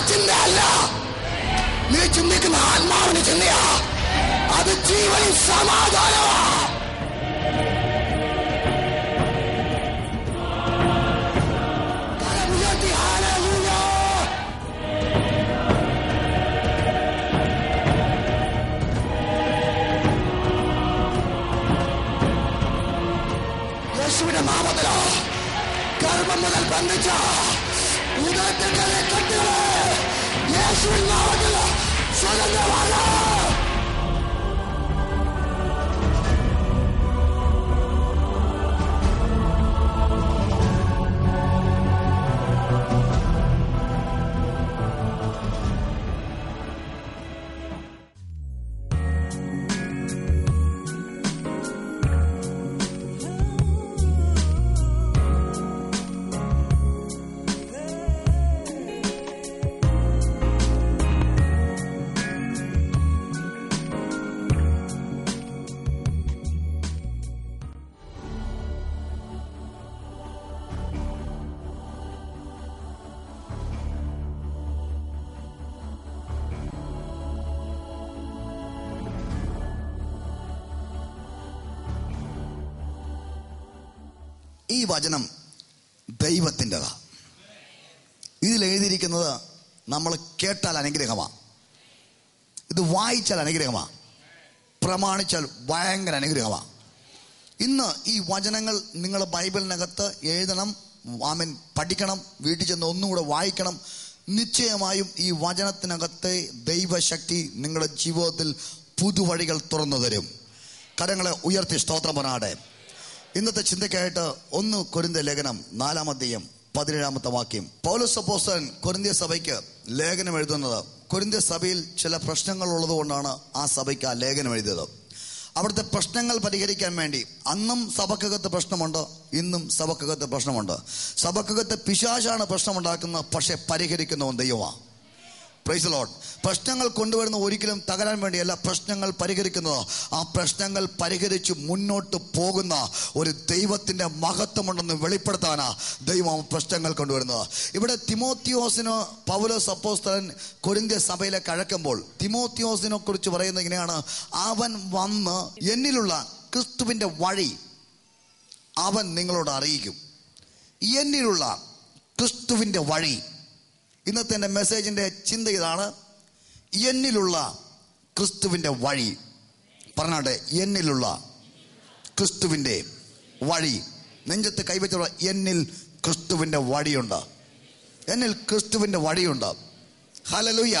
മരണചിന്തയല്ല നീ ചിന്തിക്കുന്ന ആത്മാവിന്റെ ചിന്തയാ. അത് ജീവൻ സമാധാനമാ. യേശുവിന്റെ നാമത്തിലോ ഗർഭം മുതൽ ബന്ധിച്ച. இடத்துக்களை கட்டுவோம் இயேசுவின் நாமத்தில் ഈ വചനം ദൈവത്തിന്റെതാ. ഇതിൽ എഴുതിയിരിക്കുന്നത് നമ്മൾ കേട്ടാൽ അനുഗ്രഹമാണ് ഇത് വായിച്ചാൽ അനുഗ്രഹമാണ് പ്രമാണിച്ചാൽ ഭയങ്കര അനുഗ്രഹമാണ് ഇന്ന് ഈ വചനങ്ങൾ നിങ്ങൾ ബൈബിളിനകത്ത് എഴുതണം ആമൻ പഠിക്കണം വീട്ടിൽ ചെന്ന് ഒന്നുകൂടെ വായിക്കണം. നിശ്ചയമായും ഈ വചനത്തിനകത്തെ ദൈവശക്തി നിങ്ങളുടെ ജീവിതത്തിൽ പുതുവഴികൾ തുറന്നു തരും. കരങ്ങളെ ഉയർത്തി സ്തോത്രം പറഞ്ഞാടെ ഇന്നത്തെ ചിന്തയ്ക്കായിട്ട് ഒന്ന് കൊരിന്ത ലേഖനം നാലാമത്തെയും പതിനേഴാമത്തെ വാക്യം. പൗലോസ് അപ്പോസ്തലൻ കൊരിന്തിയ സഭയ്ക്ക് ലേഖനം എഴുതുന്നത്. കൊരിന്തിയ സഭയിൽ ചില പ്രശ്നങ്ങൾ ഉള്ളത് കൊണ്ടാണ് ആ സഭയ്ക്ക് ആ ലേഖനം എഴുതിയത്. അവിടുത്തെ പ്രശ്നങ്ങൾ പരിഹരിക്കാൻ വേണ്ടി അന്നും സഭക്കകത്ത് പ്രശ്നമുണ്ട് ഇന്നും സഭക്കകത്ത് പ്രശ്നമുണ്ട്. സഭക്കകത്ത് പിശാചാണ് പ്രശ്നമുണ്ടാക്കുന്നത് പക്ഷെ പരിഹരിക്കുന്നവൻ ദൈവമാണ്. പ്രൈസ് ലോഡ് പ്രശ്നങ്ങൾ കൊണ്ടുവരുന്ന ഒരിക്കലും തകരാൻ വേണ്ടിയല്ല. പ്രശ്നങ്ങൾ പരിഹരിക്കുന്നത്. ആ പ്രശ്നങ്ങൾ പരിഹരിച്ച് മുന്നോട്ട് പോകുന്ന ഒരു ദൈവത്തിന്റെ മഹത്വമുണ്ടെന്ന് വെളിപ്പെടുത്താനാ ദൈവം പ്രശ്നങ്ങൾ കൊണ്ടുവരുന്നത്. ഇവിടെ തിമോത്തിയോസിന് പൗലോസ് അപ്പോസ്തലൻ കൊരിന്ത്യ സഭയിലെ അഴക്കുമ്പോൾ തിമോത്തിയോസിനെ കുറിച്ച് പറയുന്നത് ഇങ്ങനെയാണ്. അവൻ വന്ന് എന്നിലുള്ള ക്രിസ്തുവിന്റെ വഴി അവൻ നിങ്ങളോട് അറിയിക്കും. എന്നിലുള്ള ക്രിസ്തുവിന്റെ വഴി ഇന്നത്തെ എന്റെ മെസ്സേജിന്റെ ചിന്ത ഇതാണ്. എന്നിലുള്ള ക്രിസ്തുവിന്റെ വഴി. പറഞ്ഞാട്ടെ എന്നിലുള്ള ക്രിസ്തുവിന്റെ വഴി. നെഞ്ചത്ത് കൈവച്ചുള്ള എന്നിൽ ക്രിസ്തുവിന്റെ വഴിയുണ്ട്. എന്നിൽ ക്രിസ്തുവിന്റെ വഴിയുണ്ട്. ഹലലുയ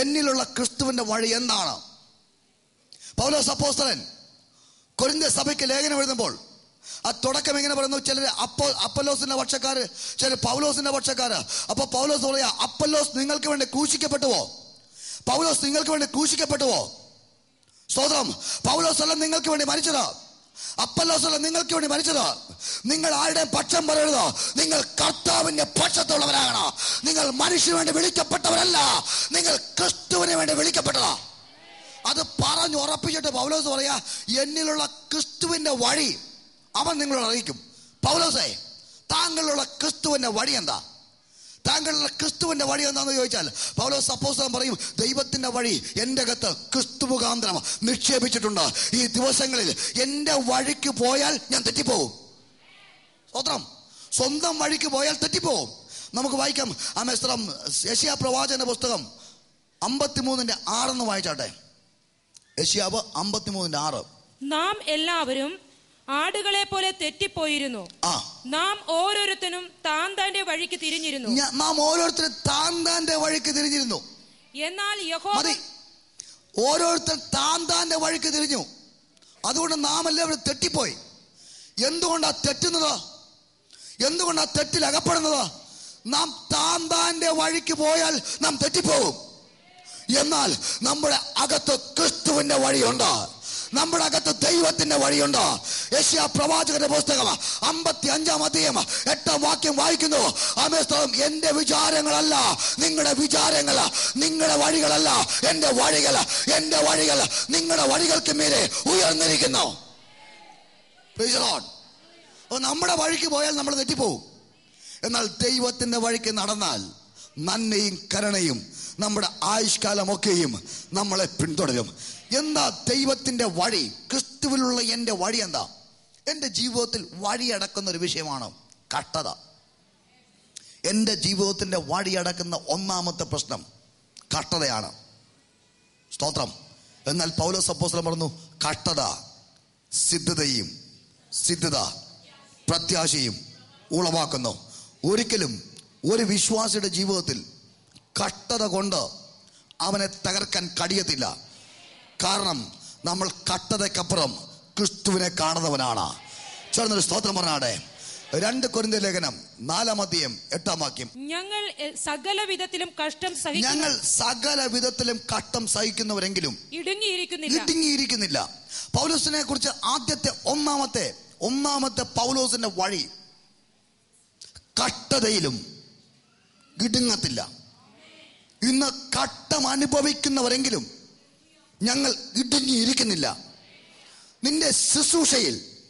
എന്നിലുള്ള ക്രിസ്തുവിന്റെ വഴി എന്താണ്? പൗലോസ് അപ്പോസ്തലൻ കൊരിന്ത സഭയ്ക്ക് ലേഖനം എഴുതുമ്പോൾ ആ തുടക്കം എങ്ങനെ പറയുന്നു? ചിലർ അപ്പോ അപ്പലോസിന്റെ പക്ഷക്കാര് ചിലർ പൗലോസിന്റെ പക്ഷക്കാര്. അപ്പൊ പൗലോസ് പറയാ അപ്പലോസ് നിങ്ങൾക്ക് വേണ്ടി ക്രൂശിക്കപ്പെട്ടുവോ? പൗലോസ് നിങ്ങൾക്ക് വേണ്ടി ക്രൂശിക്കപ്പെട്ടുവോ? സ്തോത്രം. പൗലോസ് അല്ല നിങ്ങൾക്ക് വേണ്ടി മരിച്ചത്. അല്ല നിങ്ങൾക്ക് വേണ്ടി മരിച്ചത്. നിങ്ങൾ ആരുടെയും പക്ഷം പറയരുത്. നിങ്ങൾ കർത്താവിന്റെ പക്ഷത്തുള്ളവരാകണം. നിങ്ങൾ മനുഷ്യന് വേണ്ടി വിളിക്കപ്പെട്ടവരല്ല. നിങ്ങൾ ക്രിസ്തുവിന് വേണ്ടി വിളിക്കപ്പെട്ടതാ. അത് പറഞ്ഞു ഉറപ്പിച്ചിട്ട് പൗലോസ് പറയാ എന്നിലുള്ള ക്രിസ്തുവിന്റെ വഴി അവൻ നിങ്ങളോട് അറിയിക്കും. പൗലോസേ താങ്കളുള്ള ക്രിസ്തുവിന്റെ വഴി എന്താ? താങ്കളുടെ ക്രിസ്തുവിന്റെ വഴി എന്താണെന്ന് ചോദിച്ചാൽ പൗലോസ് സപ്പോസ് പറയും ദൈവത്തിന്റെ വഴി എന്റെ അകത്ത് ക്രിസ്തു മുഖാന്തരം നിക്ഷേപിച്ചിട്ടുണ്ട്. ഈ ദിവസങ്ങളിൽ എന്റെ വഴിക്ക് പോയാൽ ഞാൻ തെറ്റിപ്പോവും. സ്വത്രം സ്വന്തം വഴിക്ക് പോയാൽ തെറ്റിപ്പോവും. നമുക്ക് വായിക്കാം. ആ മെസ്ത്രം യശിയ പ്രവാചന പുസ്തകം അമ്പത്തിമൂന്നിന്റെ ആറെന്ന് വായിച്ചാട്ടെ. യശിയാവ് അമ്പത്തിമൂന്നിന്റെ ആറ്. നാം എല്ലാവരും ആടുകളെ പോലെ തെറ്റിപ്പോയിരുന്നു നാം ഓരോരുത്തരും താൻ താന്റെ വഴിക്ക് തിരിഞ്ഞിരുന്നു. നാം ഓരോരുത്തരും താൻ താന്റെ വഴിക്ക് തിരിഞ്ഞിരുന്നു. എന്നാൽ മതി. ഓരോരുത്തർ താൻ താന്റെ വഴിക്ക് തിരിഞ്ഞു. അതുകൊണ്ട് നാം എല്ലാവരും തെറ്റിപ്പോയി. എന്തുകൊണ്ടാ തെറ്റുന്നത്? എന്തുകൊണ്ടാ തെറ്റിൽ അകപ്പെടുന്നത്? നാം താൻ താന്റെ വഴിക്ക് പോയാൽ നാം തെറ്റിപ്പോകും. എന്നാൽ നമ്മുടെ അകത്ത് ക്രിസ്തുവിന്റെ വഴിയുണ്ട്. നമ്മുടെ അകത്ത് ദൈവത്തിന്റെ വഴിയുണ്ടോ. യശ്യ പ്രവാചകന്റെ പുസ്തകം അമ്പത്തി അഞ്ചാം അധ്യയം എട്ടാം വാക്യം വായിക്കുന്നു. അമേസ്തവം എന്റെ വിചാരങ്ങളല്ല നിങ്ങളുടെ വിചാരങ്ങൾ നിങ്ങളുടെ വഴികളല്ല. എന്റെ വഴികൾ എന്റെ വഴികൾ നിങ്ങളുടെ വഴികൾക്ക് മേലെ ഉയർന്നിരിക്കുന്നു. നമ്മുടെ വഴിക്ക് പോയാൽ നമ്മൾ തെറ്റിപ്പോവും. എന്നാൽ ദൈവത്തിന്റെ വഴിക്ക് നടന്നാൽ നന്മയും കരുണയും നമ്മുടെ ആയുഷ്കാലമൊക്കെയും നമ്മളെ പിന്തുടരും. എന്താ ദൈവത്തിന്റെ വഴി? ക്രിസ്തുവിലുള്ള എന്റെ വഴി എന്താ? എന്റെ ജീവിതത്തിൽ വഴിയടക്കുന്ന ഒരു വിഷയമാണ്? കട്ടത എന്റെ ജീവിതത്തിന്റെ വഴിയടക്കുന്ന ഒന്നാമത്തെ പ്രശ്നം കട്ടതയാണ് സ്തോത്രം. എന്നാൽ പൗലോസ് അപ്പോസ്തലൻ പറഞ്ഞു കട്ടത സിദ്ധതയും സിദ്ധത പ്രത്യാശയും ഉളവാക്കുന്നു. ഒരിക്കലും ഒരു വിശ്വാസിയുടെ ജീവിതത്തിൽ കഷ്ടത കൊണ്ട് അവനെ തകർക്കാൻ കഴിയത്തില്ല. കാരണം നമ്മൾ കട്ടതയ്ക്കപ്പുറം ക്രിസ്തുവിനെ കാണുന്നവനാണ്. ചേർന്നൊരു സ്തോത്രം പറഞ്ഞാടെ. രണ്ട് കൊരിന്ത ലേഖനം നാലാം അധ്യയം എട്ടാം വാക്യം. ഞങ്ങൾ സകല വിധത്തിലും കഷ്ടം ഞങ്ങൾ സകല വിധത്തിലും കഷ്ടം സഹിക്കുന്നവരെങ്കിലും ഇടുങ്ങിയിരിക്കുന്നില്ല. ഇടുങ്ങിയിരിക്കുന്നില്ല. പൗലോസിനെ കുറിച്ച് ആദ്യത്തെ ഒന്നാമത്തെ ഒന്നാമത്തെ പൗലോസിന്റെ വഴി കട്ടതയിലും ഇടുങ്ങത്തില്ല ഇന്ന് കട്ടം അനുഭവിക്കുന്നവരെങ്കിലും ഞങ്ങൾ ഇടുങ്ങിയിരിക്കുന്നില്ല. നിന്റെ ശുശ്രൂഷയിൽ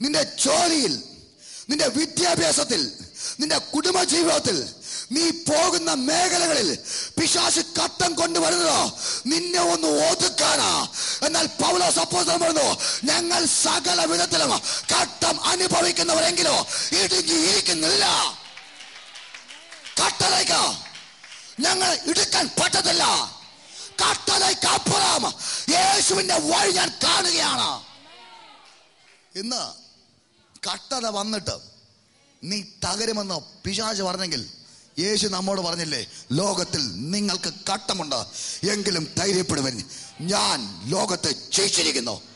നിന്റെ ജോലിയിൽ നിന്റെ വിദ്യാഭ്യാസത്തിൽ നിന്റെ കുടുംബ ജീവിതത്തിൽ നീ പോകുന്ന മേഖലകളിൽ പിശാശ് കട്ടം കൊണ്ടുവരുന്നതോ? നിന്നെ ഒന്ന് ഒതുക്കാനാ. എന്നാൽ പൗലോസ് അപ്പോസ്തലൻ പറഞ്ഞു ഞങ്ങൾ സകല വിധത്തിലും കട്ടം അനുഭവിക്കുന്നവരെങ്കിലോ ഇടുങ്ങിയിരിക്കുന്നില്ല. കട്ടതയ്ക്ക്. ഞങ്ങൾ ഇടുക്കാൻ പറ്റത്തില്ല. കട്ടതയ്ക്ക് അപ്പുറം യേശുവിന്റെ വഴി ഞാൻ കാണുകയാണ്. ഇന്ന് കട്ടത വന്നിട്ട് നീ തകരുമെന്ന് പിശാച് പറഞ്ഞെങ്കിൽ യേശു നമ്മോട് പറഞ്ഞില്ലേ ലോകത്തിൽ നിങ്ങൾക്ക് കട്ടമുണ്ട് എങ്കിലും ധൈര്യപ്പെടുവൻ. ഞാൻ ലോകത്തെ ജയിച്ചിരിക്കുന്നു.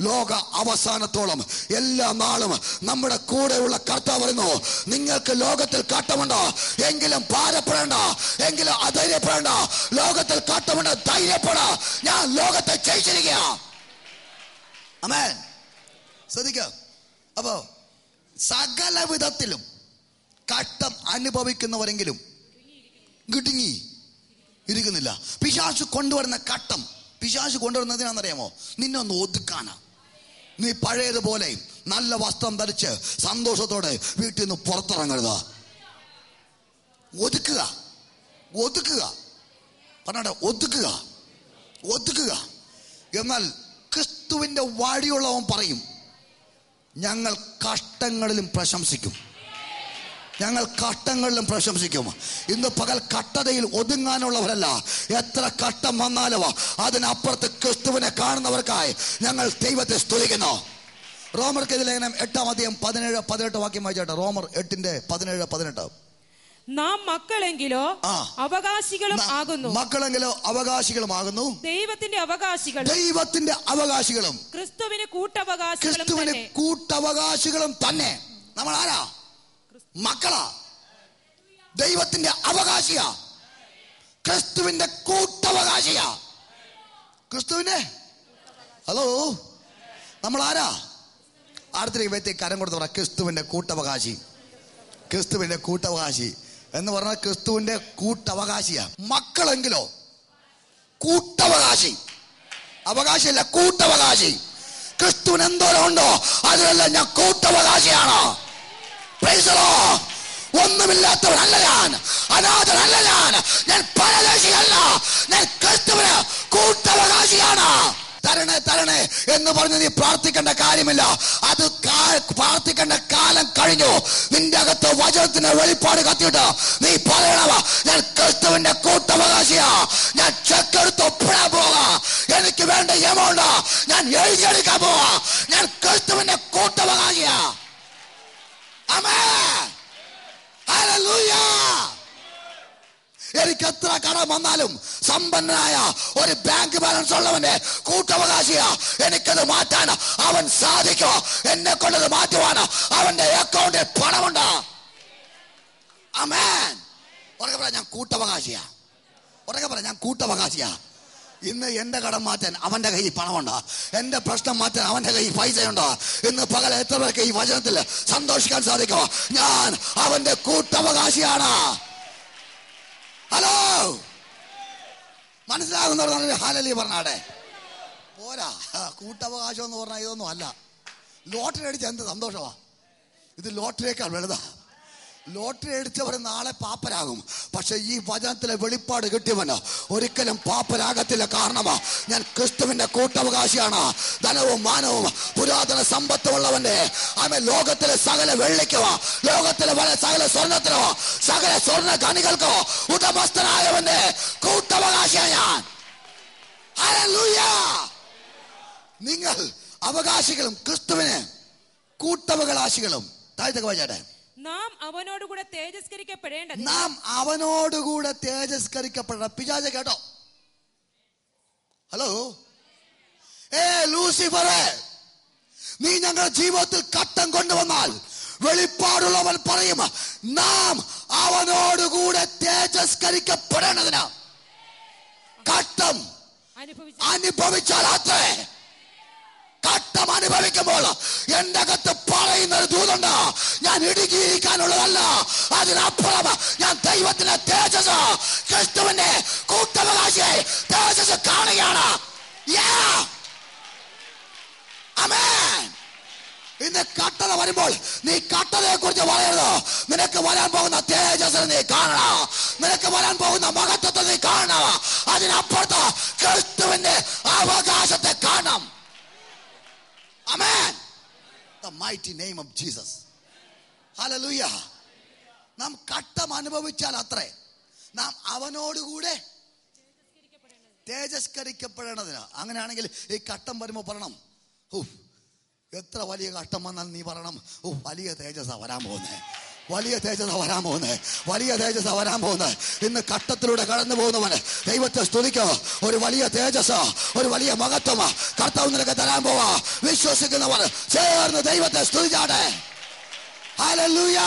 ലോക അവസാനത്തോളം എല്ലാ നാളും നമ്മുടെ കൂടെയുള്ള കർത്താവ് പറയുന്നു നിങ്ങൾക്ക് ലോകത്തിൽ കട്ടമുണ്ട്? എങ്കിലും ഭാരപ്പെടേണ്ട. എങ്കിലും അധൈര്യപ്പെടേണ്ട. ലോകത്തിൽ കട്ടമുണ്ട്. ധൈര്യപ്പെട. ഞാൻ ലോകത്തെ ജയിച്ചിരിക്കുക. അമേൻ ശ്രദ്ധിക്ക അപ്പോ സകല വിധത്തിലും കട്ടം അനുഭവിക്കുന്നവരെങ്കിലും ഗിടുങ്ങി ഇരിക്കുന്നില്ല. പിശാശു കൊണ്ടുവരുന്ന കട്ടം പിശാശു കൊണ്ടുവരുന്നതിനാണെന്നറിയാമോ നിന്നെ ഒന്ന് ഒതുക്കാനാ. നീ പഴയതുപോലെ നല്ല വസ്ത്രം ധരിച്ച് സന്തോഷത്തോടെ വീട്ടിൽ നിന്ന് പുറത്തിറങ്ങരുത്. ഒതുക്കുക. ഒതുക്കുക. പറഞ്ഞാട്ടെ ഒതുക്കുക. ഒതുക്കുക. എന്നാൽ ക്രിസ്തുവിന്റെ വഴിയുള്ളവൻ പറയും ഞങ്ങൾ കഷ്ടങ്ങളിലും പ്രശംസിക്കും. ഞങ്ങൾ കട്ടങ്ങളിലും പ്രശംസിക്കും. ഇന്ന് പകൽ കട്ടതയിൽ ഒതുങ്ങാനുള്ളവരല്ല. എത്ര കട്ടം വന്നാലോ അതിനപ്പുറത്ത് ക്രിസ്തുവിനെ കാണുന്നവർക്കായി ഞങ്ങൾ ദൈവത്തെ സ്തുതിക്കുന്നു. റോമർക്ക് ലേഖനം എട്ടാം അധികം പതിനേഴ് പതിനെട്ട് വാക്യം വായിച്ചോട്ടെ. റോമർ എട്ടിന്റെ പതിനേഴ് പതിനെട്ട്. നാം മക്കളെങ്കിലോ. അവകാശികളും ആകുന്നു. മക്കളെങ്കിലോ അവകാശികളുമാകുന്നു ദൈവത്തിന്റെ അവകാശികളും. ദൈവത്തിന്റെ അവകാശികളും. ക്രിസ്തുവിന് കൂട്ടവകാശികളും ക്രിസ്തുവിന് കൂട്ടവകാശികളും തന്നെ. നമ്മൾ ആരാ? മക്കളാ ദൈവത്തിന്റെ അവകാശിയാ ക്രിസ്തുവിന്റെ കൂട്ടവകാശിയാ. ക്രിസ്തുവിന്റെ ഹലോ? നമ്മൾ ആരാ അടുത്തിലേക്ക് വ്യക്തി കരം കൊടുത്ത് പറ ക്രിസ്തുവിന്റെ കൂട്ടവകാശി. ക്രിസ്തുവിന്റെ കൂട്ടവകാശി. എന്ന് പറഞ്ഞാൽ ക്രിസ്തുവിന്റെ കൂട്ടവകാശിയാ. മക്കളെങ്കിലോ? കൂട്ടവകാശി. അവകാശിയല്ല കൂട്ടവകാശി. ക്രിസ്തുവിന് എന്തോരം ഉണ്ടോ? അതിലെല്ലാം ഞാൻ കൂട്ടവകാശിയാണ്. Lord. ഒന്നുമില്ലാത്തവനല്ല ഞാൻ അനാഥനല്ല ഞാൻ ഞാൻ പരദേശിയല്ല. ഞാൻ ക്രിസ്തുവിന് കൂട്ടവകാശിയാണ്. തരണേ തരണേ എന്ന് പറഞ്ഞ് നീ പ്രാർത്ഥിക്കേണ്ട കാര്യമില്ല. അത് പ്രാർത്ഥിക്കേണ്ട കാലം കഴിഞ്ഞു. നിന്റെ അകത്ത് വചനത്തിന്റെ വെളിപ്പാട് കത്തിയിട്ട് നീ പറയണവ ഞാൻ ക്രിസ്തുവിന്റെ കൂട്ടവകാശിയാ. ഞാൻ ചെക്കെടുത്ത് ഒപ്പിടാൻ പോവാ എനിക്ക് വേണ്ട എമൗണ്ട് ഞാൻ എഴുതിയെടുക്കാൻ പോവാ ഞാൻ ക്രിസ്തുവിന്റെ കൂട്ടവകാശിയാ. Hallelujah. എനിക്ക് എത്ര കടം വന്നാലും സമ്പന്നനായ ഒരു ബാങ്ക് ബാലൻസ് ഉള്ളവന്റെ കൂട്ടവകാശിയാ. എനിക്കത് മാറ്റാൻ അവൻ സാധിക്കോ എന്നെ കൊണ്ടത് മാറ്റുവാൻ അവന്റെ അക്കൗണ്ടിൽ പണമുണ്ട്? അമേൻ ഉറക്കെ പറ ഞാൻ കൂട്ടവകാശിയാ. ഉറക്കെ പറ ഞാൻ കൂട്ടവകാശിയാ. ഇന്ന് എന്റെ കടം മാറ്റാൻ അവന്റെ കയ്യിൽ പണമുണ്ട്? എന്റെ പ്രശ്നം മാറ്റാൻ അവന്റെ കയ്യിൽ പൈസയുണ്ട്? ഇന്ന് പകൽ എത്ര പേർക്ക് ഈ വചനത്തിൽ സന്തോഷിക്കാൻ സാധിക്കുമോ? ഞാൻ അവന്റെ കൂട്ടവകാശിയാണ്. ഹലോ? മനസ്സിലാകുന്നവർ ഹാലലി പറഞ്ഞാടെ. പോരാ. കൂട്ടവകാശം എന്ന് പറഞ്ഞാൽ ഇതൊന്നും അല്ല. ലോട്ടറി അടിച്ച എന്ത് സന്തോഷമാ? ഇത് ലോട്ടറിയേക്കാൾ വലുതാ. ലോട്ടറി അടിച്ചവർ നാളെ പാപ്പരാകും. പക്ഷെ ഈ വചനത്തിലെ വെളിപ്പാട് കിട്ടിയവന് ഒരിക്കലും പാപ്പരാകത്തില്ല. കാരണമാ ഞാൻ ക്രിസ്തുവിന്റെ കൂട്ടവകാശിയാണ്. ധനവും മാനവും പുരാതന സമ്പത്തുമുള്ളവന്റെ ആമേ ലോകത്തിലെ സകല വെള്ളിക്കോ ലോകത്തിലെ വല സകല സ്വർണത്തിനോ സകല സ്വർണ ഖനികൾക്കോ ഉടമസ്ഥനായവന്റെ കൂട്ടവകാശിയാണ് ഞാൻ. നിങ്ങൾ അവകാശികളും ക്രിസ്തുവിന് കൂട്ടവകാശികളും. താഴ്ത്തക വായിച്ചാട്ടെ. നാം അവനോടുകൂടെ തേജസ്കരിക്കപ്പെടേണ്ടത് നാം അവനോടുകൂടെ തേജസ്കരിക്കപ്പെടണം. പിജാജ കേട്ടോ. ഹലോ? ഏ ലൂസിഫറെ നീ ഞങ്ങളുടെ ജീവിതത്തിൽ കട്ടം കൊണ്ടുവന്നാൽ വെളിപ്പാടുള്ളവൻ പറയും നാം അവനോടുകൂടെ തേജസ്കരിക്കപ്പെടേണ്ടതിനാ കട്ടം അനുഭവിച്ച അനുഭവിച്ചാൽ അത്രേ. കട്ടം അനുഭവിക്കുമ്പോൾ എന്റെ അകത്ത് പറയുന്ന ഒരു ദൂതുണ്ട്. ഞാൻ ഇടുകിയിരിക്കാനുള്ളതല്ല അതിനപ്പുറം ഞാൻ ദൈവത്തിന്റെ തേജസ് ക്രിസ്തുവിന്റെ കൂട്ടവകാശിയെ തേജസ് കാണുകയാണ്! ഇന്ന് കട്ടത വരുമ്പോൾ നീ കട്ടതയെ കുറിച്ച് പറയരുത്. നിനക്ക് വരാൻ പോകുന്ന തേജസ് നീ കാണണം? നിനക്ക് വരാൻ പോകുന്ന മഹത്വത്തെ നീ കാണണം? അതിനപ്പുറത്ത് ക്രിസ്തുവിന്റെ അവകാശത്തെ കാണണം. Amen. The mighty name of Jesus. Hallelujah. നാം കട്ടം അനുഭവിച്ചാൽ അത്രേ നാം അവനോടുകൂടെ തേജസ്കരിക്കപ്പെടേണ്ടതിന് അങ്ങനെയാണെങ്കിൽ ഈ കട്ടം വരുമ്പോൾ പറയണം ഓ എത്ര വലിയ കട്ടം വന്നാൽ നീ പറയണം ഓ വലിയ തേജസ്സാ വരാൻ പോകുന്നേ വലിയ തേജസ് വരാൻ പോകുന്നത് വലിയ തേജസ് വരാൻ പോകുന്നത് ഇന്ന് കട്ടത്തിലൂടെ കടന്നു പോകുന്നവന് ദൈവത്തെ സ്തുതിക്കോ. ഒരു വലിയ തേജസ് ഒരു വലിയ മഹത്വം കർത്താവ് നിനക്ക് തരാൻ പോവാ. വിശ്വസിക്കുന്നവർ ചേർന്ന് ദൈവത്തെ സ്തുതിച്ചാട്ടെ. ഹല്ലേലൂയ.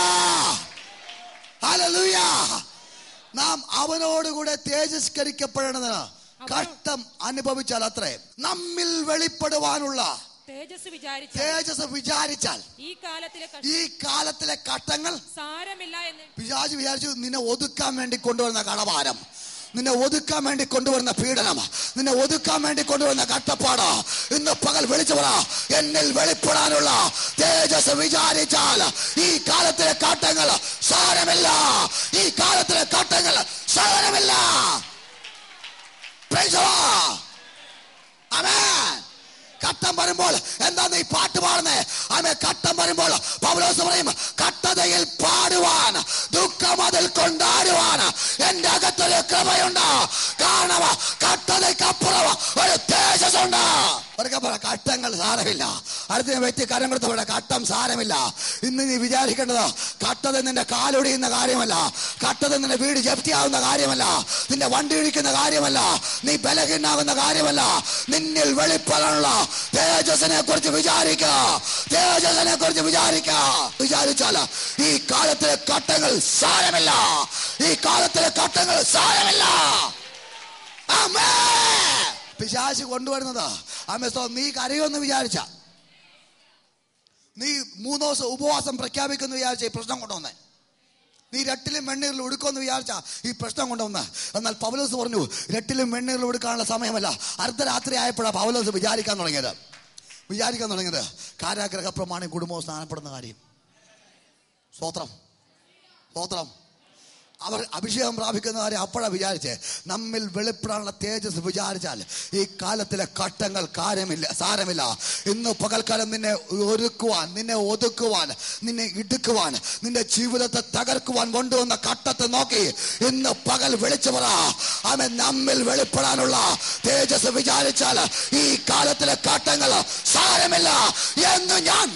നാം അവനോടുകൂടെ തേജസ്കരിക്കപ്പെടേണ്ടതിന് കഷ്ടം അനുഭവിച്ചാൽ അത്രേ. നമ്മിൽ വെളിപ്പെടുവാനുള്ള തേജസ് വിചാരിച്ചാൽ തേജസ് വിചാരിച്ചാൽ ഈ കാലത്തിലെ ഈ കാലത്തിലെ കട്ടങ്ങൾ സാരമില്ല എന്ന് പിശാജ് വിചാരിച്ചു നിന്നെ ഒതുക്കാൻ വേണ്ടി കൊണ്ടുവരുന്ന കടഭാരം നിന്നെ ഒതുക്കാൻ വേണ്ടി കൊണ്ടുവരുന്ന പീഡനം നിന്നെ ഒതുക്കാൻ വേണ്ടി കൊണ്ടുവരുന്ന കട്ടപ്പാട് ഇന്ന് പകൽ വിളിച്ചു പറ എന്നിൽ വെളിപ്പെടാനുള്ള തേജസ് വിചാരിച്ചാൽ ഈ കാലത്തിലെ കാട്ടങ്ങൾ സാരമില്ല. ഈ കാലത്തിലെ കാട്ടങ്ങൾ സാരമില്ല. Amen. കട്ടം വരുമ്പോൾ എന്താ നീ പാട്ട് പാടുന്നേ? ആമേ കട്ടം വരുമ്പോൾ പൗലോസ് പറയും കട്ടതയിൽ പാടുവാൻ ദുഃഖം അതിൽ കൊണ്ടാടുവാൻ എന്റെ അകത്തൊരു കൃപയുണ്ട്. കാണവ കട്ടതയ്ക്കപ്പുറം ഒരു തേജസ്സുണ്ട്. അവർക്ക് പറ കട്ടങ്ങൾ സാരമില്ല. അടുത്ത വ്യക്തി കരം കൊടുത്ത പോലെ കട്ടം സാരമില്ല. ഇന്ന് നീ വിചാരിക്കേണ്ടത് കട്ടത് നിന്റെ കാലൊടിയുന്ന കാര്യമല്ല. കട്ടത് നിന്റെ വീട് ജപ്തിയാവുന്ന കാര്യമല്ല. നിന്റെ വണ്ടി ഇടിക്കുന്ന കാര്യമല്ല. നീ ബലഹീനാകുന്ന കാര്യമല്ല. നിന്നിൽ വെളിപ്പെടാനുള്ള തേജസ്സിനെ കുറിച്ച് വിചാരിക്ക. തേജസ്സിനെ കുറിച്ച് വിചാരിക്ക. വിചാരിച്ചാൽ ഈ കാലത്തിലെ കട്ടങ്ങൾ സാരമില്ല. ഈ കാലത്തിലെ കട്ടങ്ങൾ സാരമില്ല. ആമേൻ. പിശാച് കൊണ്ടുവരുന്നതാ. ആമേസ്തോ നീ കരയുമെന്ന് വിചാരിച്ച. നീ മൂന്ന് ദിവസം ഉപവാസം പ്രഖ്യാപിക്കുന്നു വിചാരിച്ച ഈ പ്രശ്നം കൊണ്ടുവന്നേ. നീ രട്ടിലും വെണ്ണീരിലും ഉടുക്കുമെന്ന് വിചാരിച്ച ഈ പ്രശ്നം കൊണ്ടുവന്ന്. എന്നാൽ പൗലോസ് പറഞ്ഞു രട്ടിലും വെണ്ണീരിലും ഉടുക്കാനുള്ള സമയമല്ല. അർദ്ധരാത്രി ആയപ്പോഴാണ് പൗലോസ് വിചാരിക്കാൻ തുടങ്ങിയത്. വിചാരിക്കാൻ തുടങ്ങിയത് കാരാഗ്രഹ പ്രമാണം കുടുംബവും സ്നാനപ്പെടുന്ന കാര്യം. സ്തോത്രം. സ്തോത്രം. അവർ അഭിഷേകം പ്രാപിക്കുന്നവരെ കാര്യം അപ്പോഴാ വിചാരിച്ചേ നമ്മിൽ വെളിപ്പെടാനുള്ള തേജസ് വിചാരിച്ചാൽ ഈ കാലത്തിലെ കട്ടങ്ങൾ കാര്യമില്ല സാരമില്ല. ഇന്ന് പകൽക്കാലം നിന്നെ ഒരുക്കുവാൻ നിന്നെ ഒതുക്കുവാൻ നിന്നെ ഇടുക്കുവാൻ നിന്റെ ജീവിതത്തെ തകർക്കുവാൻ കൊണ്ടുവന്ന കട്ടത്തെ നോക്കി. ഇന്ന് പകൽ വിളിച്ചു പറ നമ്മിൽ വെളിപ്പെടാനുള്ള തേജസ് വിചാരിച്ചാൽ ഈ കാലത്തിലെ കട്ടങ്ങൾ സാരമില്ല എന്ന് ഞാൻ